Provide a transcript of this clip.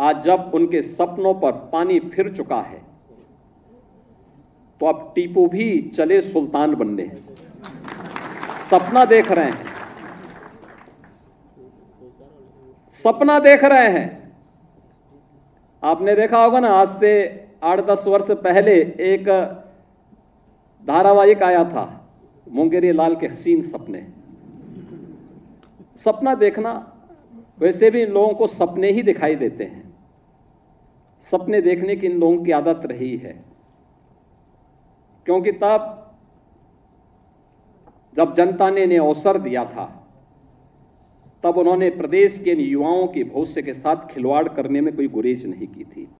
आज जब उनके सपनों पर पानी फिर चुका है तो अब टीपू भी चले सुल्तान बनने। सपना देख रहे हैं। सपना देख रहे हैं। आपने देखा होगा ना, आज से आठ दस वर्ष पहले एक धारावाहिक आया था, मुंगेरी लाल के हसीन सपने। सपना देखना, वैसे भी इन लोगों को सपने ही दिखाई देते हैं। सपने देखने की इन लोगों की आदत रही है। क्योंकि तब जब जनता ने इन्हें अवसर दिया था, तब उन्होंने प्रदेश के इन युवाओं के भविष्य के साथ खिलवाड़ करने में कोई गुरेज नहीं की थी।